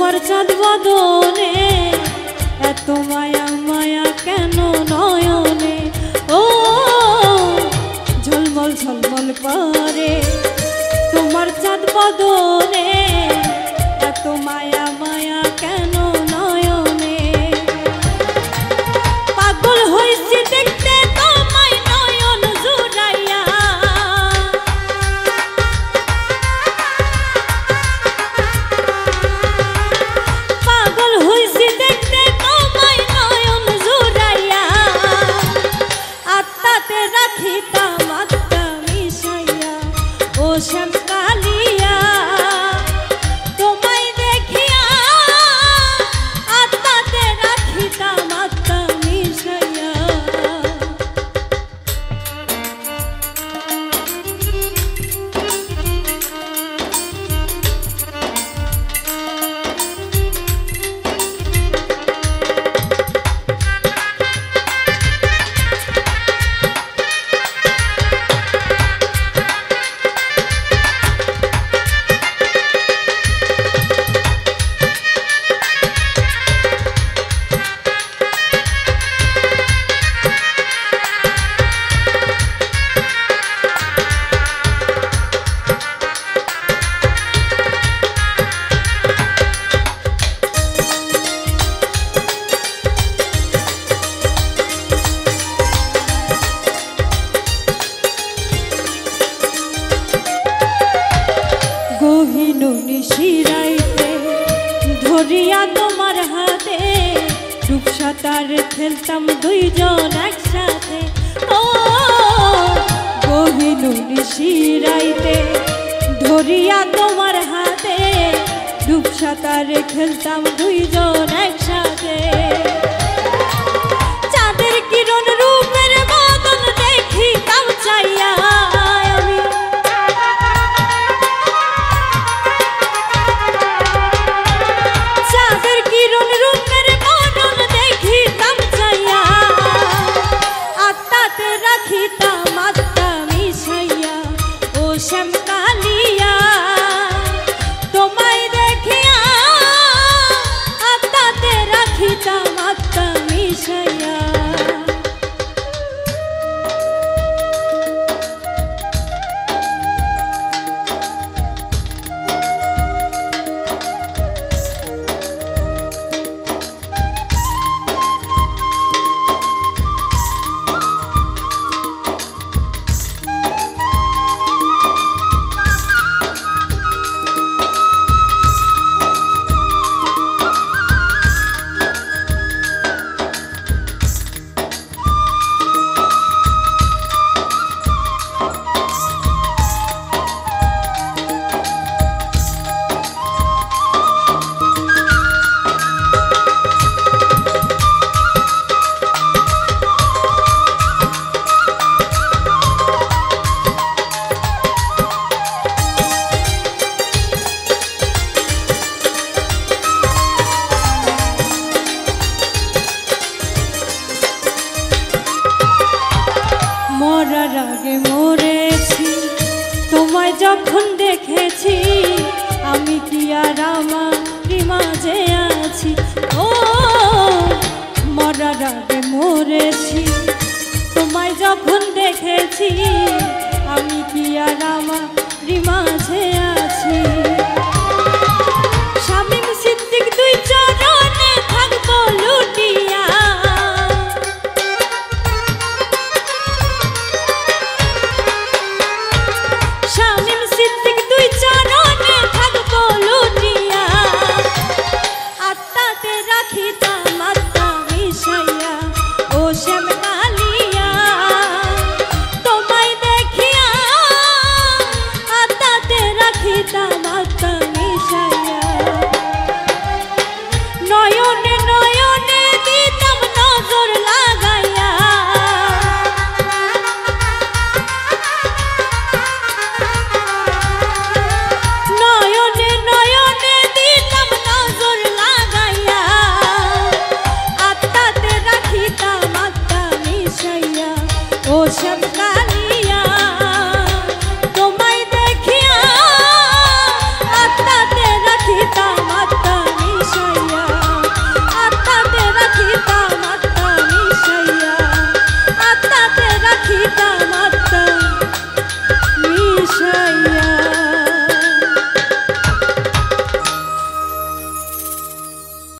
তোমার চাঁদ বদনে, এত মায়া মায়া কেন নয়নে? ও, ঝলমল ঝলমল করে তোমার চাঁদ বদনে, এত মায়া সাঁতার খেলতাম দুইজন একসাথে। ও গভীর নিশিরাইতে ধরিয়া তোমার হাতে ডুব সাঁতারে খেলতাম দুইজন একসাথে। मत्त विषय ओशम् দেখেছি, আমি কি আর আমার মাঝে আছি? ও, মরার আগে মরেছি। তোমায় যখন দেখেছি, আমি কি আর আমার মাঝে আছি?